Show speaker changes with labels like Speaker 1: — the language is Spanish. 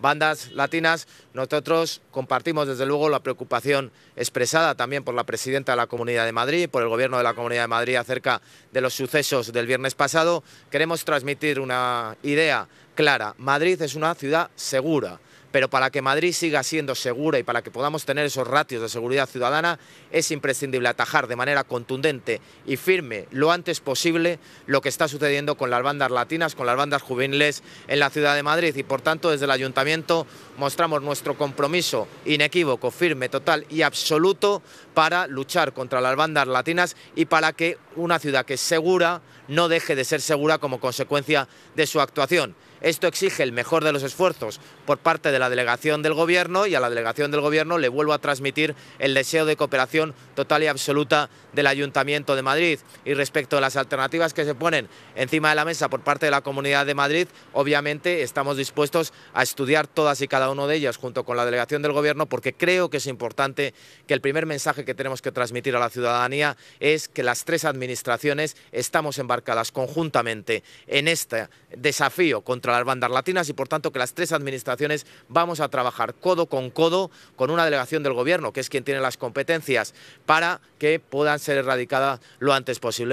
Speaker 1: bandas latinas, nosotros compartimos desde luego la preocupación expresada también por la presidenta de la Comunidad de Madrid, por el Gobierno de la Comunidad de Madrid acerca de los sucesos del viernes pasado. Queremos transmitir una idea clara. Madrid es una ciudad segura pero para que Madrid siga siendo segura y para que podamos tener esos ratios de seguridad ciudadana es imprescindible atajar de manera contundente y firme lo antes posible lo que está sucediendo con las bandas latinas, con las bandas juveniles en la ciudad de Madrid y por tanto desde el ayuntamiento mostramos nuestro compromiso inequívoco, firme, total y absoluto para luchar contra las bandas latinas y para que una ciudad que es segura no deje de ser segura como consecuencia de su actuación. Esto exige el mejor de los esfuerzos por parte de la delegación del Gobierno y a la delegación del Gobierno le vuelvo a transmitir el deseo de cooperación total y absoluta del Ayuntamiento de Madrid. Y respecto a las alternativas que se ponen encima de la mesa por parte de la Comunidad de Madrid, obviamente estamos dispuestos a estudiar todas y cada una de ellas junto con la delegación del Gobierno porque creo que es importante que el primer mensaje que tenemos que transmitir a la ciudadanía es que las tres administraciones estamos embarcadas conjuntamente en este desafío contra las bandas latinas y por tanto que las tres administraciones vamos a trabajar codo con codo con una delegación del gobierno, que es quien tiene las competencias para que puedan ser erradicadas lo antes posible.